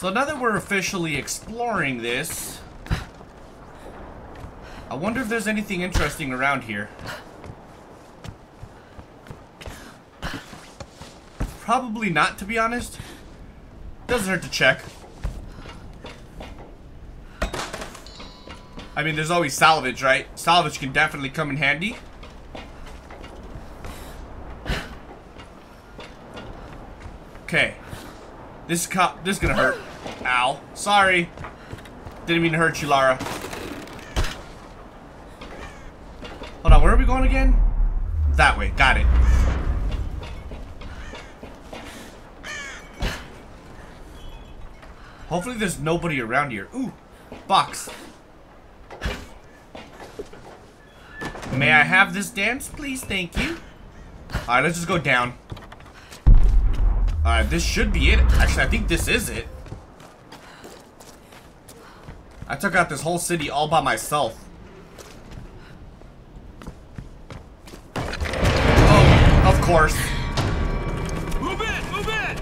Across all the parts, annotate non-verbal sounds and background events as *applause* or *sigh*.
So now that we're officially exploring this, I wonder if there's anything interesting around here. Probably not, to be honest. Doesn't hurt to check. I mean, there's always salvage, right? Salvage can definitely come in handy. Okay. This cop, this is gonna hurt. Ow. Sorry. Didn't mean to hurt you, Lara. Hold on, where are we going again? That way. Got it. Hopefully there's nobody around here. Ooh, box. May I have this dance, please? Thank you. Alright, let's just go down. Alright, this should be it. Actually, I think this is it. I took out this whole city all by myself. Oh, of course. Move in, move in.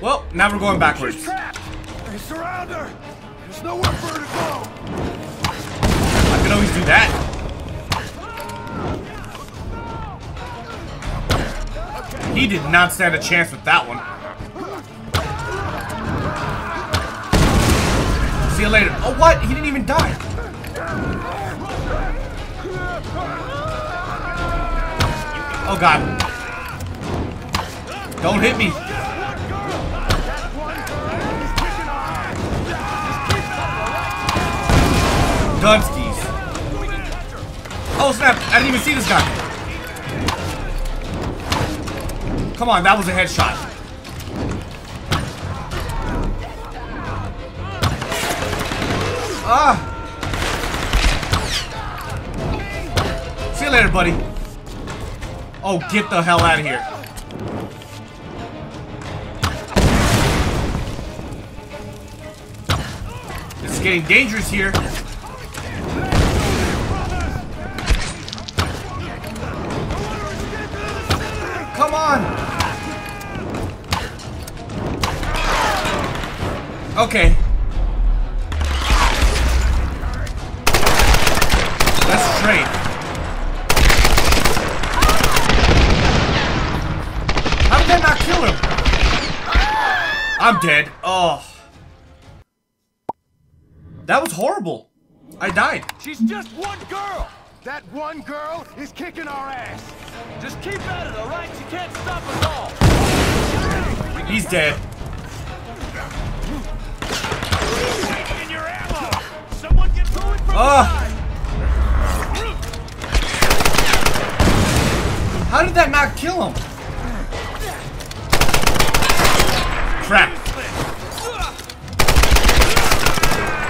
Well, now we're going backwards. She's trapped. They surround her. There's nowhere for her to go. I can always do that. He did not stand a chance with that one. See you later. Oh, what? He didn't even die. Oh, God. Don't hit me. Dunskies. Oh, snap. I didn't even see this guy. Come on, that was a headshot. Ah! See you later, buddy. Oh, get the hell out of here. It's getting dangerous here. One girl is kicking our ass. Just keep at it, all right? She can't stop us all. He's dead. In your ammo. Someone get going from behind. Ah. How did that not kill him? Crap.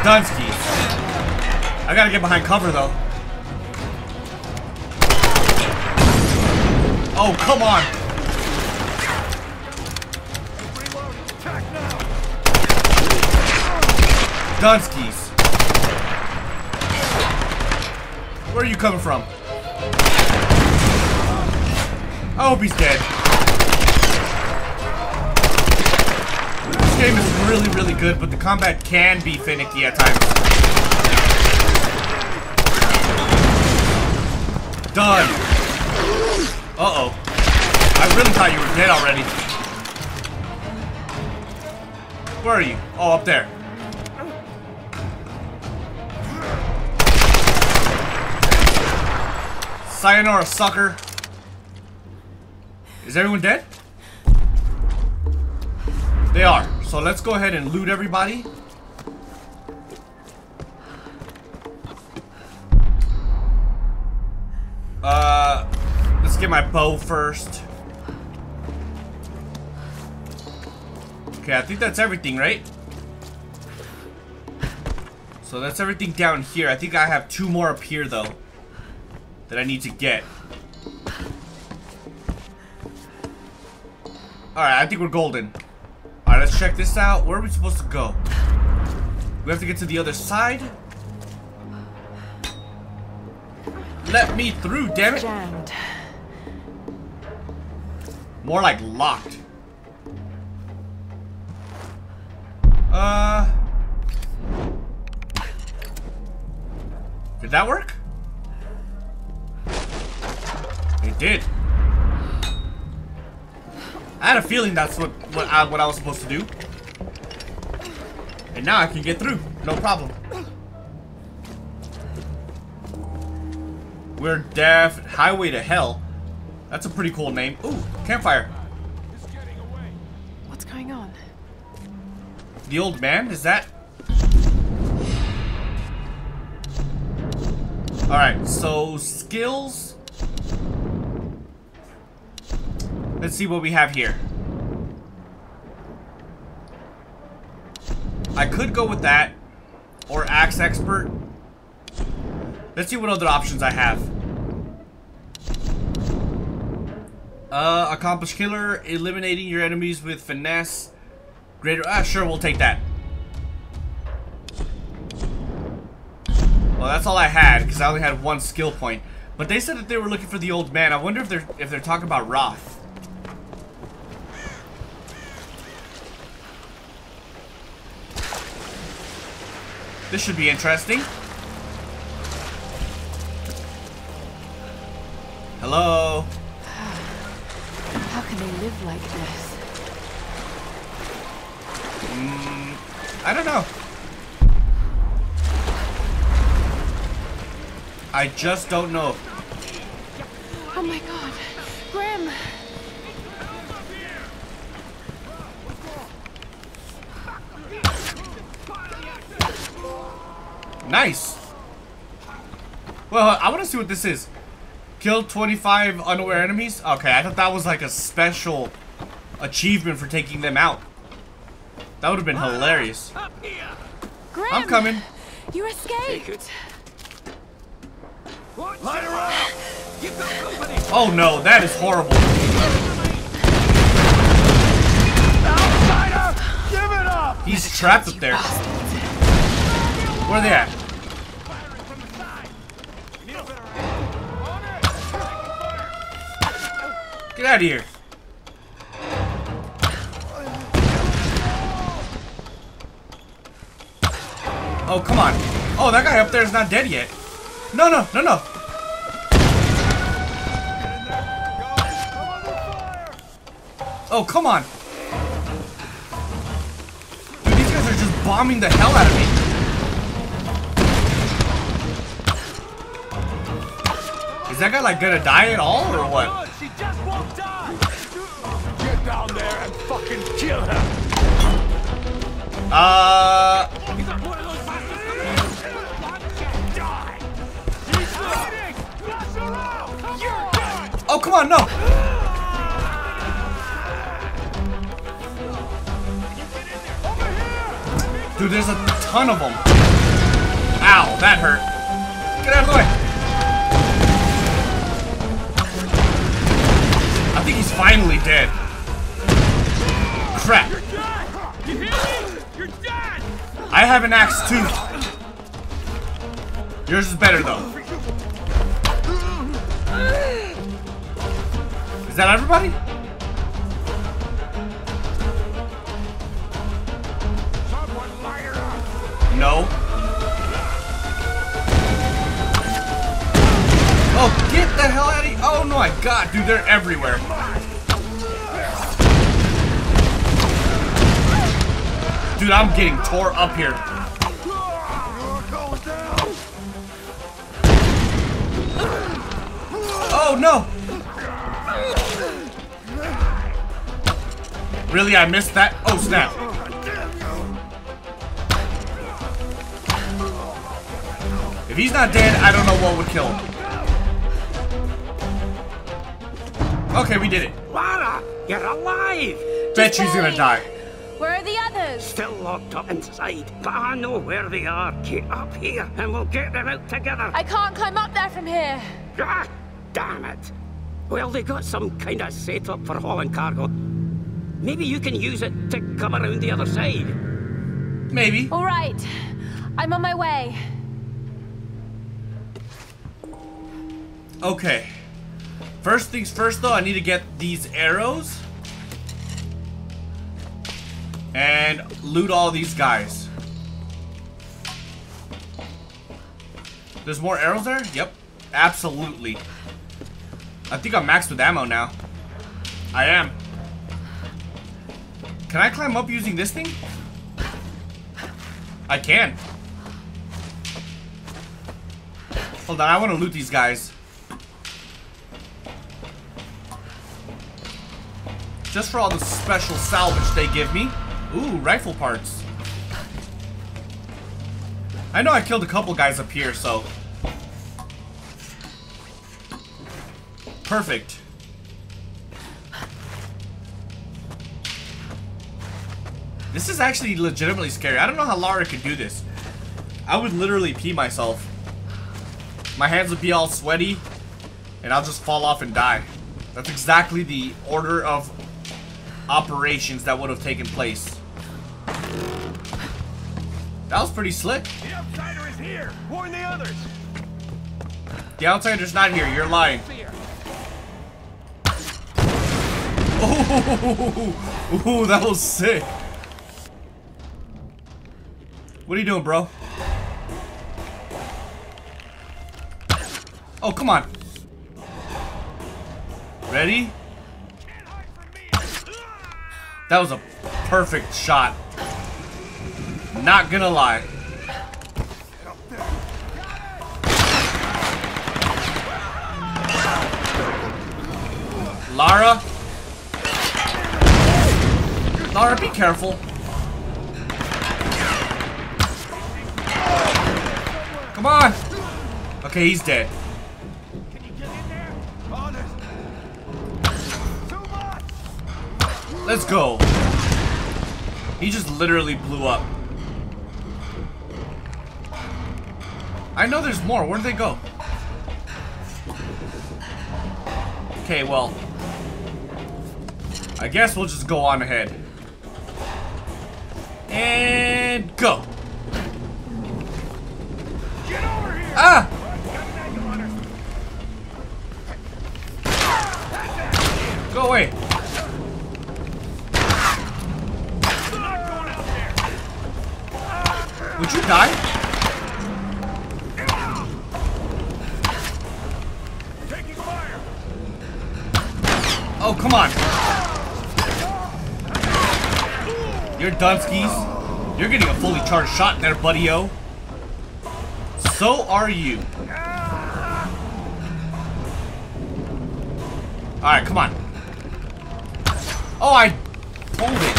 Dunsky. I gotta get behind cover though. Come on. Dunskies. Where are you coming from? I hope he's dead. This game is really, really good, but the combat can be finicky at times. Done. Uh-oh. I really thought you were dead already. Where are you? Oh, up there. Sayonara, sucker. Is everyone dead? They are. So let's go ahead and loot everybody. Uh, let's get my bow first. Okay, I think that's everything, right? So that's everything down here. I think I have two more up here, though, that I need to get. Alright, I think we're golden. Alright, let's check this out. Where are we supposed to go? We have to get to the other side? Let me through, damn it! More like locked. Did that work? It did. I had a feeling that's what what I, what I was supposed to do. And now I can get through. No problem. We're deaf. Highway to Hell. That's a pretty cool name. Ooh, campfire. What's going on? The old man? Is that... Alright, so skills. Let's see what we have here. I could go with that. Or Axe Expert. Let's see what other options I have. Uh, Accomplished Killer, eliminating your enemies with finesse. Greater, ah, sure, we'll take that. Well, that's all I had, because I only had one skill point. But they said that they were looking for the old man. I wonder if they're if they're talking about Roth. This should be interesting. Hello? How can they live like this? Hmm, I don't know. I just don't know. Oh my god. Grim! Nice. Well, I want to see what this is. Kill 25 unaware enemies? Okay, I thought that was like a special achievement for taking them out. That would have been ah. hilarious. Grim! I'm coming. You escaped! Light her up! Give them company! Oh no, that is horrible. Outsider! Give it up! He's trapped up there. Where are they at? Get out of here. Oh, come on. Oh, that guy up there is not dead yet. No, no, no, no. Oh, come on. Dude, these guys are just bombing the hell out of me. Is that guy like gonna die at all or what? She just won't die! Get down there and fucking kill her! Uh, come on, no. Dude, there's a ton of them. Ow, that hurt. Get out of the way. I think he's finally dead. Crap. I have an axe too. Yours is better though. Is that everybody? No. Oh, get the hell out of here. Oh my god, dude, they're everywhere. Dude, I'm getting tore up here. Oh no! Really, I missed that? Oh snap. If he's not dead, I don't know what would kill him. Okay, we did it. Lara, you're alive! Bet she's gonna die. Where are the others? Still locked up inside, but I know where they are. Get up here and we'll get them out together. I can't climb up there from here. Ah, damn it. Well, they got some kind of setup for hauling cargo. Maybe you can use it to come around the other side. Maybe. All right. I'm on my way. Okay. First things first, though, I need to get these arrows. And loot all these guys. There's more arrows there? Yep. Absolutely. I think I'm maxed with ammo now. I am. Can I climb up using this thing? I can. Hold on, I want to loot these guys. Just for all the special salvage they give me. Ooh, rifle parts. I know I killed a couple guys up here, so... Perfect. This is actually legitimately scary. I don't know how Lara could do this. I would literally pee myself. My hands would be all sweaty, and I'll just fall off and die. That's exactly the order of operations that would have taken place. That was pretty slick. The outsider is here. Warn the others. The outsider's not here. You're lying. *laughs* Oh, that was sick. What are you doing, bro? Oh, come on. Ready? That was a perfect shot. Not gonna lie. Lara? Lara, be careful. Come on! Okay, he's dead. Let's go. He just literally blew up. I know there's more. Where'd they go? Okay, well. I guess we'll just go on ahead. And go. Get over here. Ah! Go away. Would you die? Oh, come on. You're done, skis. You're getting a fully charged shot there, buddy-o. So are you. Alright, come on. Oh, I pulled it.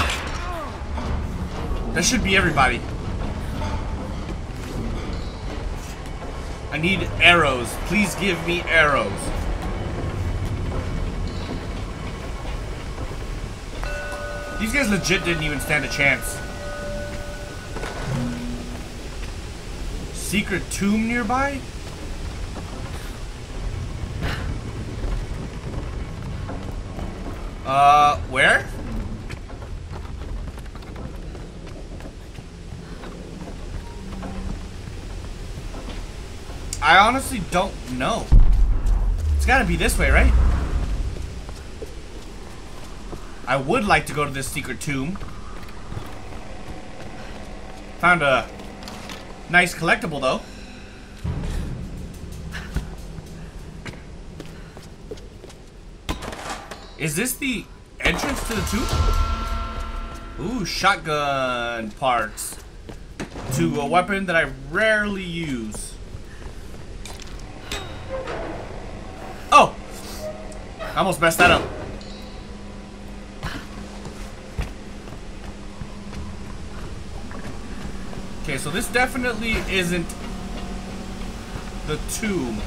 That should be everybody. I need arrows. Please give me arrows. These guys legit didn't even stand a chance. Secret tomb nearby? Uh, where? I honestly don't know. It's gotta be this way, right? I would like to go to this secret tomb. Found a nice collectible, though. Is this the entrance to the tomb? Ooh, shotgun parts. To a weapon that I rarely use. Oh! I almost messed that up. So this definitely isn't the tomb.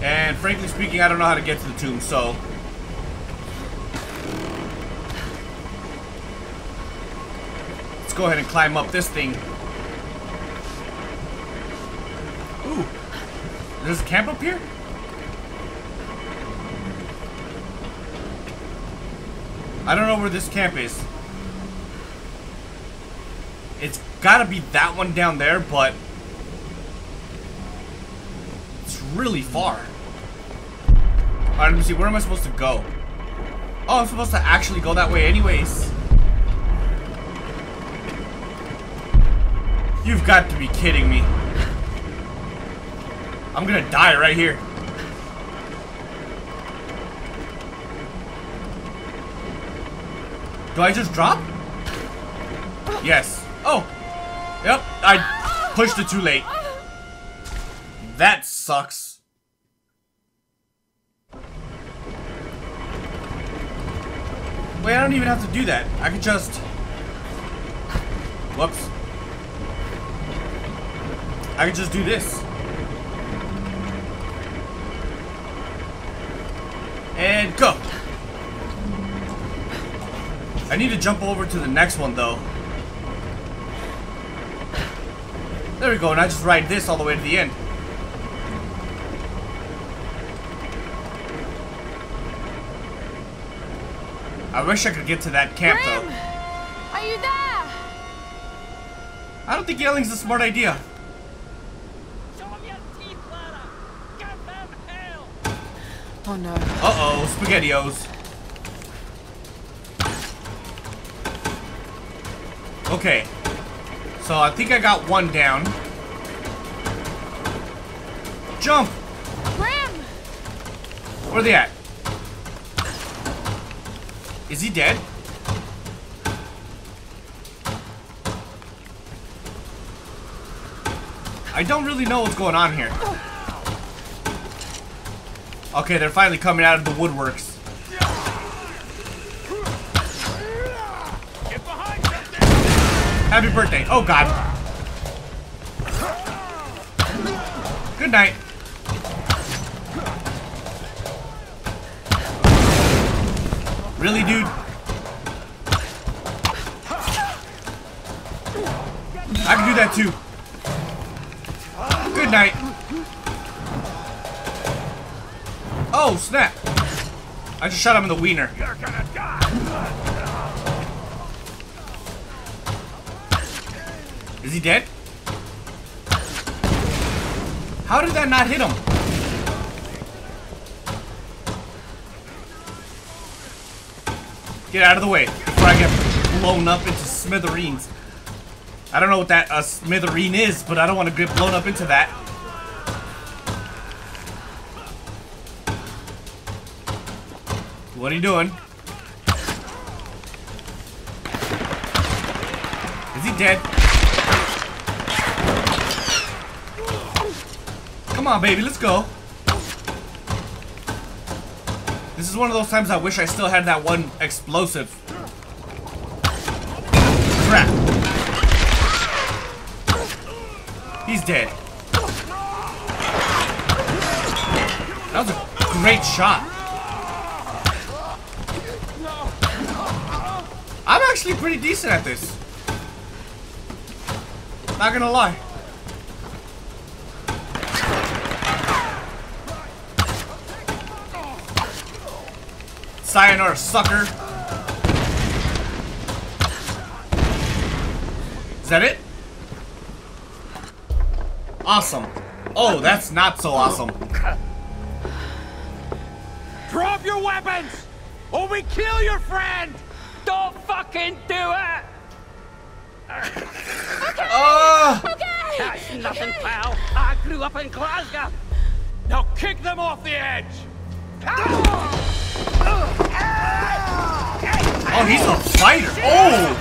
And frankly speaking, I don't know how to get to the tomb, so... Let's go ahead and climb up this thing. Ooh. There's a camp up here? I don't know where this camp is. It's gotta be that one down there, but it's really far. Alright, let me see. Where am I supposed to go? Oh, I'm supposed to actually go that way anyways. You've got to be kidding me. I'm gonna die right here. Do I just drop? Yes. Oh. Yep. I pushed it too late. That sucks. Wait, I don't even have to do that. I could just... Whoops. I could just do this. And go. I need to jump over to the next one, though. There we go, and I just ride this all the way to the end. I wish I could get to that camp, Grim! though. Are you there? I don't think yelling's a smart idea. Show 'em your teeth, Lara! Give them hell! Oh no. Uh-oh, SpaghettiOs. Okay. So I think I got one down. Jump! Where are they at? Is he dead? I don't really know what's going on here. Oh. Okay, they're finally coming out of the woodworks. Get behind something! Happy birthday. Oh, God. Good night. Really, dude? I can do that too. Good night. Oh, snap. I just shot him in the wiener. Is he dead? How did that not hit him? Get out of the way before I get blown up into smithereens. I don't know what that uh, smithereen is, but I don't want to get blown up into that. What are you doing? Is he dead? Come on, baby, let's go. This is one of those times I wish I still had that one explosive. Crap. He's dead. That was a great shot. I'm actually pretty decent at this. Not gonna lie. Sayonara, sucker. Is that it? Awesome. Oh, that's not so awesome. Drop your weapons! Or we kill your friend! Don't fucking do it! Oh, Okay! That's nothing, pal. I grew up in Glasgow. Now kick them off the edge! Oh, he's a fighter. Oh,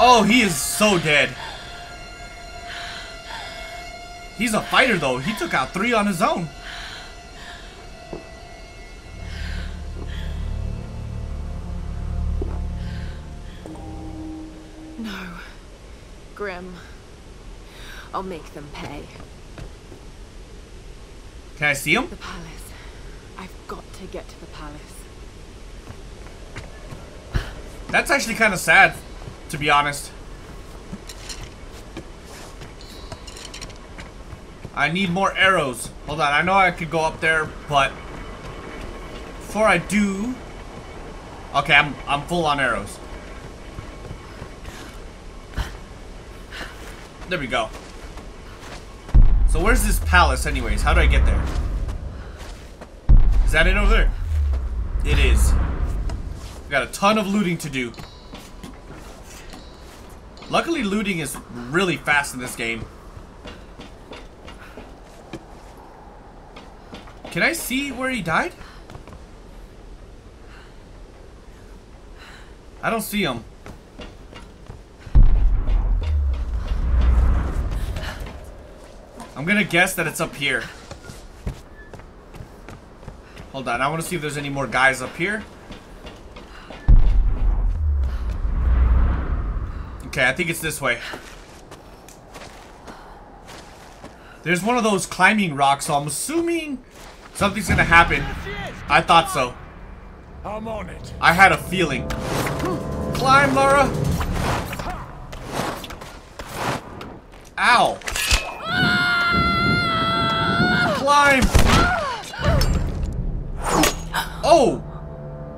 oh, he is so dead. He's a fighter though. He took out three on his own. No. Grim. I'll make them pay. Can I see him? The palace. I've got to get to the palace. That's actually kind of sad, to be honest. I need more arrows. Hold on, I know I could go up there, but before I do, okay, I'm I'm full on arrows. There we go. So where's this palace anyways? How do I get there? Is that it over there? It is. We got a ton of looting to do. Luckily looting is really fast in this game. Can I see where he died? I don't see him. I'm gonna guess that it's up here. Hold on, I want to see if there's any more guys up here. Okay, I think it's this way. There's one of those climbing rocks, so I'm assuming something's gonna happen. I thought so. I'm on it. I had a feeling. Climb, Laura! Ow! Climb! Oh!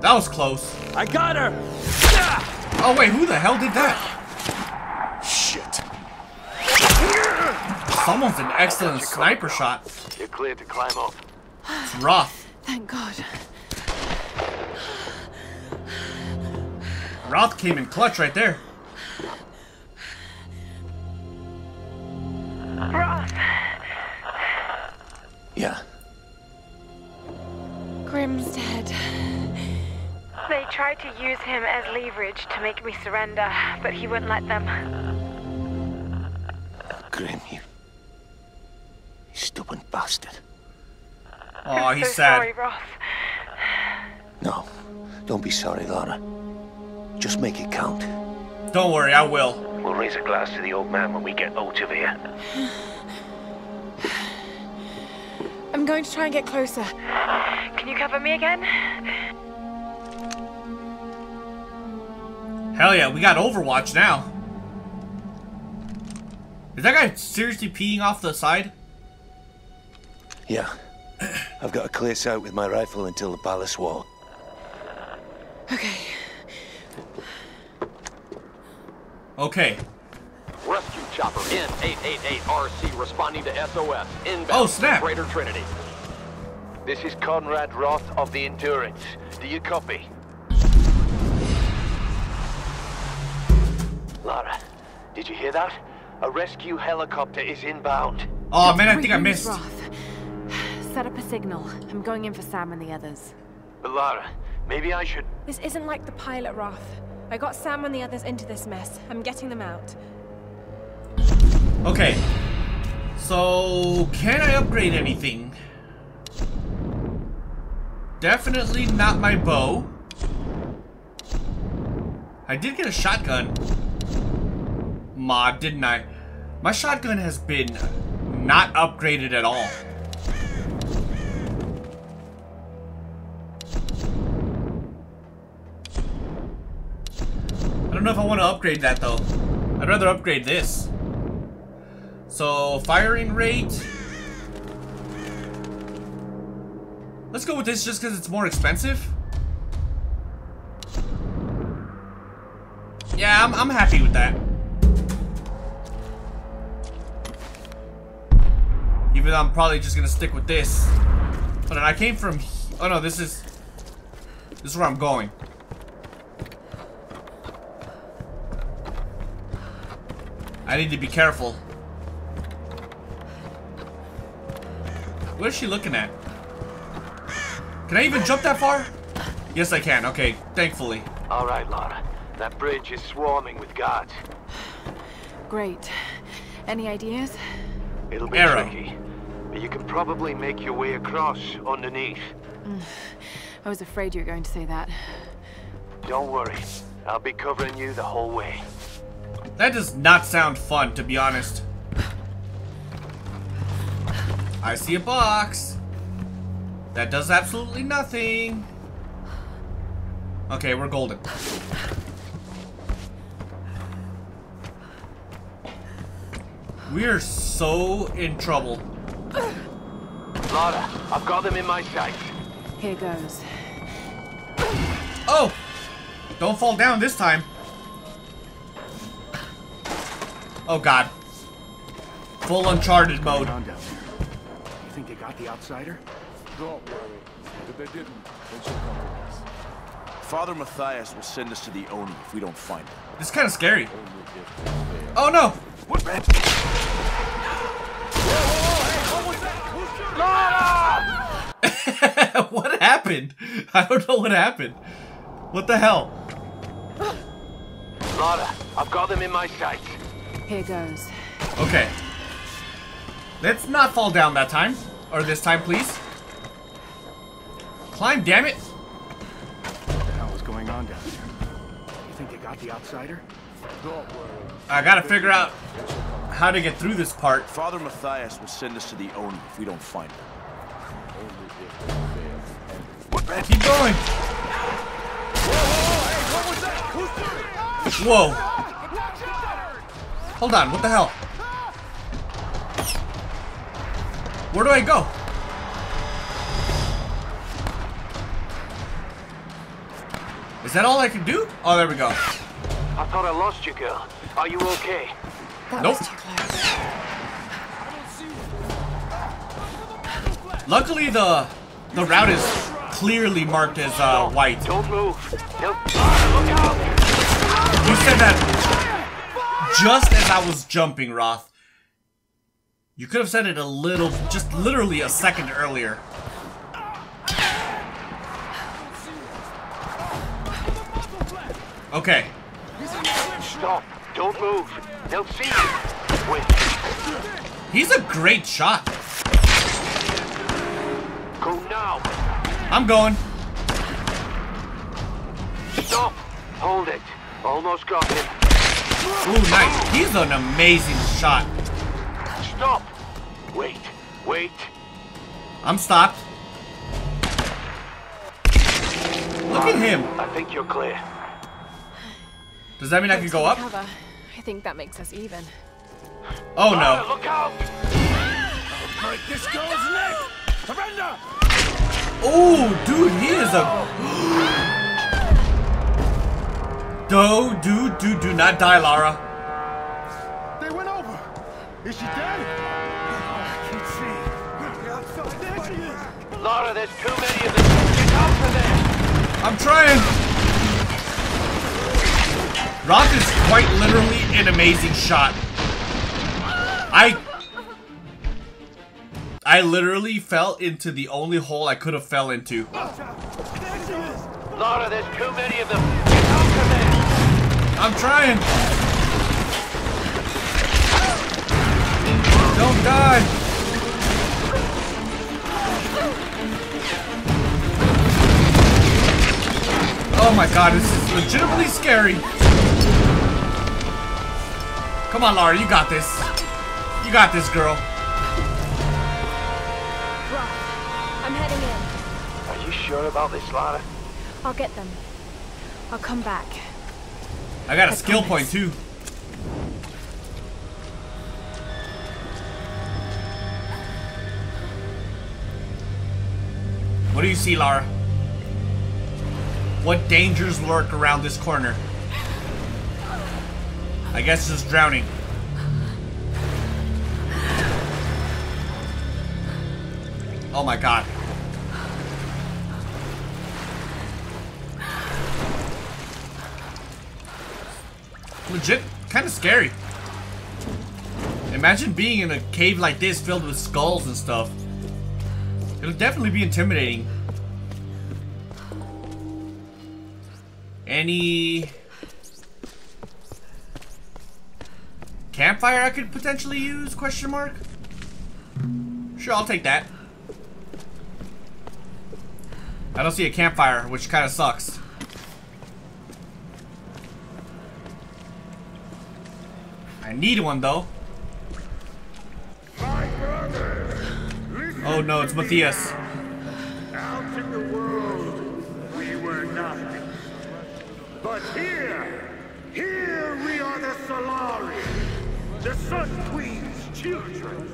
That was close. I got her. Oh wait, who the hell did that? Shit. Someone's an excellent sniper shot. You're cleared to climb up. It's rough. Thank God. Roth came in clutch right there. Roth, Yeah. Grim's dead. they tried to use him as leverage to make me surrender, but he wouldn't let them. Grim, you. You stupid bastard. Oh, he's so sad. sorry, Roth. No. Don't be sorry, Lara. Just make it count. Don't worry, I will. We'll raise a glass to the old man when we get out of here. I'm going to try and get closer. Can you cover me again? Hell yeah, we got Overwatch now. Is that guy seriously peeing off the side? Yeah. I've got to clear sight with my rifle until the palace wall. Okay. Okay. Rescue chopper N888RC responding to SOS. Inbound Oh, snap. from Greater Trinity. This is Conrad Roth of the Endurance. Do you copy? Lara, did you hear that? A rescue helicopter is inbound. Oh man, I think I Greetings, missed. Roth. *sighs* Set up a signal. I'm going in for Sam and the others. But Lara, maybe I should... This isn't like the pilot, Roth. I got Sam and the others into this mess. I'm getting them out. Okay. So, can I upgrade anything? Definitely not my bow. I did get a shotgun mod, didn't I? My shotgun has been not upgraded at all. I don't know if I want to upgrade that though. I'd rather upgrade this. So, firing rate. Let's go with this just because it's more expensive. Yeah, I'm, I'm happy with that. Even though I'm probably just gonna stick with this. But I came from. Oh no, this is. This is where I'm going. I need to be careful. What is she looking at? Can I even jump that far? Yes, I can. Okay, thankfully. All right, Lara. That bridge is swarming with guards. Great. Any ideas? It'll be Arrow. tricky. But you can probably make your way across underneath. I was afraid you were going to say that. Don't worry. I'll be covering you the whole way. That does not sound fun, to be honest. I see a box. That does absolutely nothing. Okay, we're golden. We are so in trouble. Lara, I've got them in my sights. Here goes. Oh! Don't fall down this time. Oh god. Full Uncharted mode. Think they got the outsider? Don't worry. If they didn't, then she'll come to us. Father Matthias will send us to the Oni if we don't find her. This is kind of scary. Only if they fail. Oh no! What, man? *laughs* what happened? I don't know what happened. What the hell? Lara, I've got them in my sights. Here goes. Okay. Let's not fall down that time. Or this time, please. Climb, damn it! What the hell is going on down there? You think they got the outsider? Don't worry. I gotta figure out how to get through this part. Father Matthias will send us to the Oni if we don't find her. Only if they fail. And What, man? Keep going. Whoa. Hold on, what the hell? Where do I go? Is that all I can do? Oh, there we go. I thought I lost you, girl. Are you okay? That Nope. was too close. Luckily, the the route is clearly marked as uh, white. Don't move. He'll... Look out! You said that just as I was jumping, Roth. You could have said it a little, just literally a second earlier. Okay. Stop. Don't move. They'll see you. Wait. He's a great shot. Go now. I'm going. Stop. Hold it. Almost got him. Ooh, nice. He's an amazing shot. Stop. Wait. Wait. I'm stopped. Look at him. I think you're clear. Does that mean I can go up? Cover. I think that makes us even. Oh Lara, no. Ah, look out! Break this girl's neck! Surrender! Oh, dude, he is a. Do, do, do, do not die, Lara. They went over! Is she dead? Is! Lara, there's too many of them. Get out of there! I'm trying. Roth is quite literally an amazing shot. I. I literally fell into the only hole I could have fell into. There she is! Lara, there's too many of them. Get out of there! I'm trying. Don't die. Oh my god, this is legitimately scary. Come on, Laura, you got this. You got this, girl. Roth, I'm heading in. Are you sure about this, Lara? I'll get them. I'll come back. I got a I skill point too. What do you see, Lara? What dangers lurk around this corner? I guess it's drowning. Oh my god. Legit, kind of scary. Imagine being in a cave like this filled with skulls and stuff. It'll definitely be intimidating. Any campfire I could potentially use? Question mark. Sure, I'll take that. I don't see a campfire, which kind of sucks. I need one though. Oh no, it's Matthias. But here, here we are the Solari, the Sun Queen's children.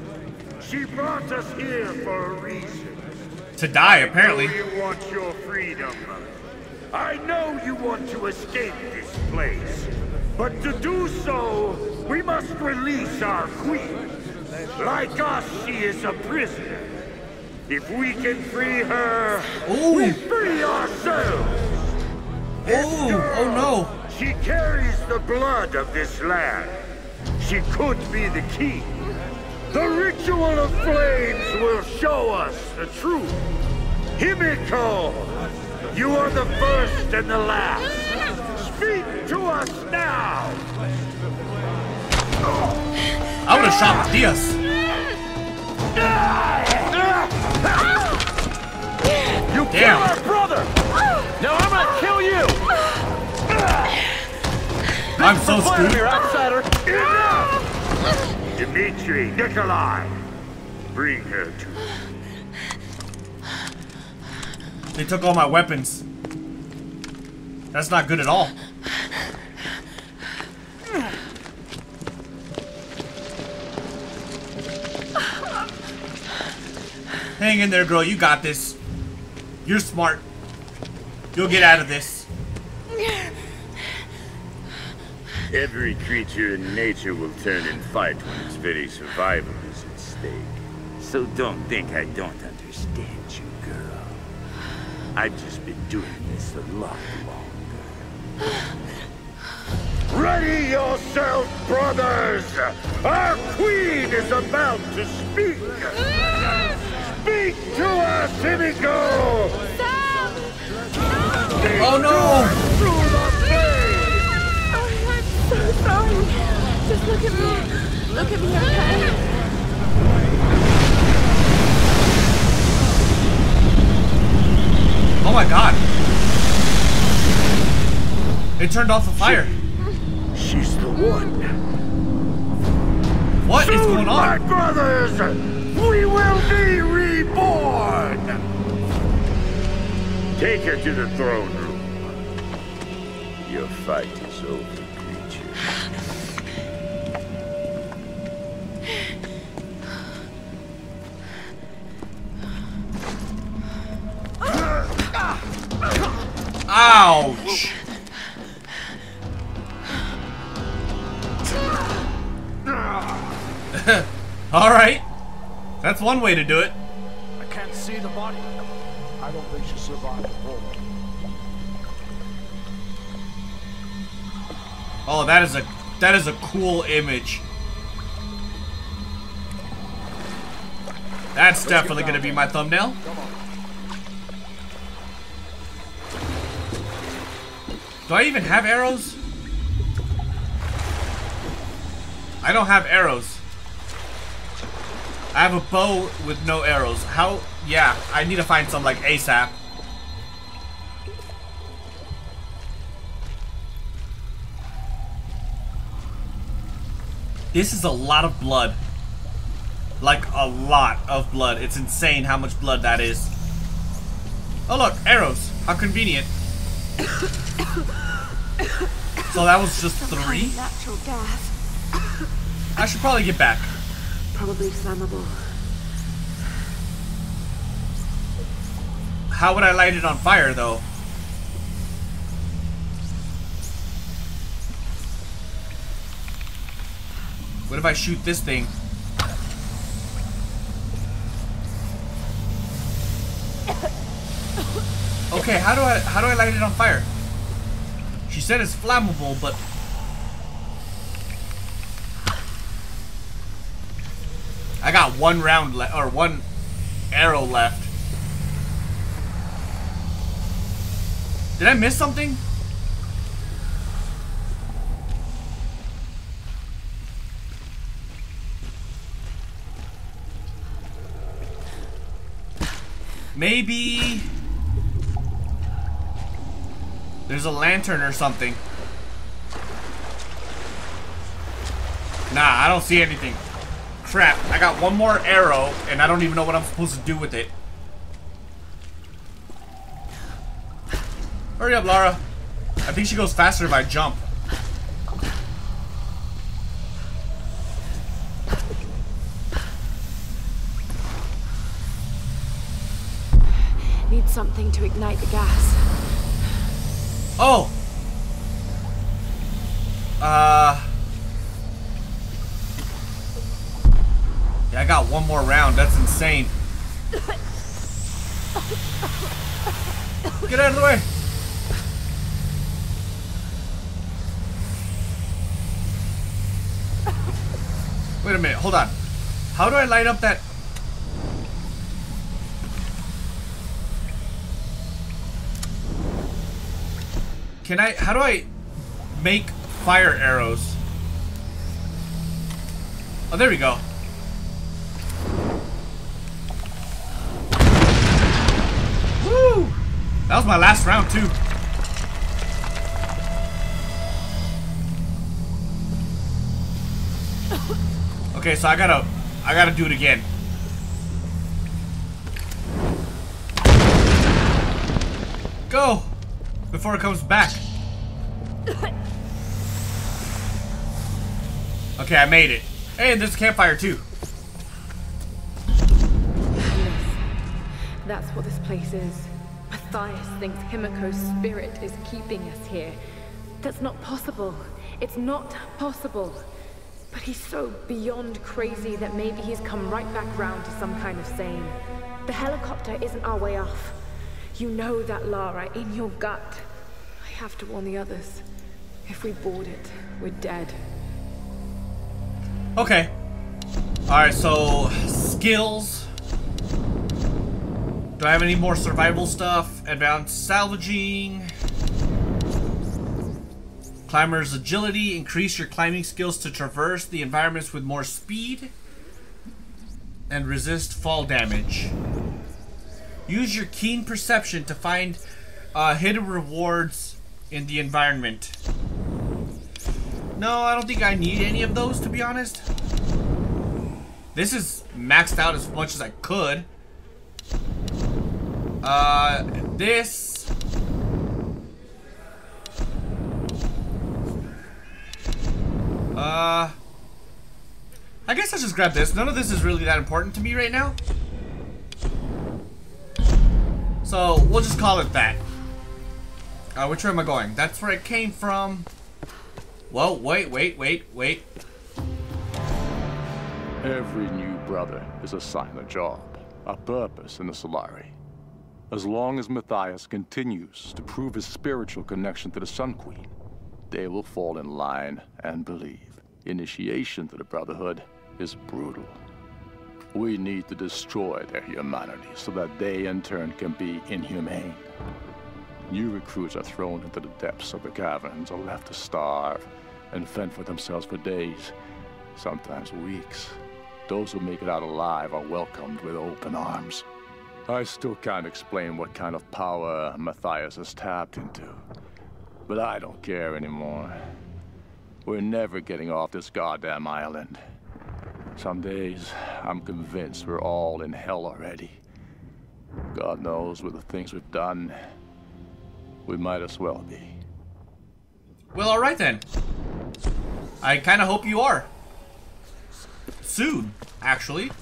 She brought us here for a reason. To die, apparently. You want your freedom. I know you want to escape this place. But to do so, we must release our queen. Like us, she is a prisoner. If we can free her, Ooh. we free ourselves. Oh, oh no. She carries the blood of this land. She could be the key. The ritual of flames will show us the truth. Himiko, you are the first and the last. Speak to us now. I would have shot Mathias. You Damn. killed our brother! Now I'm kill you! I'm so Vladimir, screwed. outsider! Enough! Dmitri, Nikolai, bring her to me. They took all my weapons. That's not good at all. Hang in there, girl. You got this. You're smart. You'll get out of this. *laughs* Every creature in nature will turn and fight when its very survival is at stake. So don't think I don't understand you, girl. I've just been doing this a lot longer. Ready yourself, brothers! Our queen is about to speak! Speak to us, Himiko! Oh, no! to us through the flames! Oh, I'm so sorry. Just look at me. Look at me, okay? Oh my god. They turned off the fire. She's the one. What is Soon, going my on? brothers, we will be reborn. Take her to the throne. Your fight is over, creature. Ouch. *laughs* All right. That's one way to do it. I can't see the body. I don't think she survived that is a that is a cool image. That's definitely gonna be my thumbnail. Do I even have arrows? I don't have arrows. I have a bow with no arrows. How? Yeah, I need to find some like ASAP. This is a lot of blood. Like a lot of blood. It's insane how much blood that is. Oh look, arrows. How convenient. so that was just three? Natural gas. I should probably get back. Probably flammable. How would I light it on fire though? What if I shoot this thing? Okay, how do I how do I light it on fire? She said it's flammable, but I got one round left or one arrow left. Did I miss something? Maybe there's a lantern or something. Nah, I don't see anything. Crap, I got one more arrow and I don't even know what I'm supposed to do with it. Hurry up, Lara. I think she goes faster if I jump. Need something to ignite the gas. Oh! Uh... Yeah, I got one more round. That's insane. Get out of the way. Wait a minute. Hold on. How do I light up that? Can I? How do I make fire arrows? Oh, there we go. Woo! That was my last round too. Okay, so I gotta, I gotta do it again. Go! Before it comes back. Okay, I made it. Hey, and there's a campfire too. That's what this place is. Mathias thinks Himiko's spirit is keeping us here. That's not possible. It's not possible. But he's so beyond crazy that maybe he's come right back round to some kind of sane. The helicopter isn't our way off. You know that, Lara, in your gut. I have to warn the others. If we board it, we're dead. Okay. Alright, so skills. Do I have any more survival stuff? Advanced salvaging. Climber's agility. Increase your climbing skills to traverse the environments with more speed. And resist fall damage. Use your keen perception to find uh, hidden rewards in the environment. No, I don't think I need any of those, to be honest. This is maxed out as much as I could. Uh, this... Uh... I guess I'll just grab this. None of this is really that important to me right now. So, we'll just call it that. Uh, which way am I going? That's where it came from. Whoa, wait, wait, wait, wait. Every new brother is assigned a job, a purpose in the Solarii. As long as Mathias continues to prove his spiritual connection to the Sun Queen, they will fall in line and believe. Initiation to the Brotherhood is brutal. We need to destroy their humanity so that they in turn can be inhumane. New recruits are thrown into the depths of the caverns or left to starve and fend for themselves for days, sometimes weeks. Those who make it out alive are welcomed with open arms. I still can't explain what kind of power Mathias has tapped into. But I don't care anymore. We're never getting off this goddamn island. Some days, I'm convinced we're all in hell already. God knows with the things we've done, we might as well be. Well, alright then. I kind of hope you are. Soon, actually.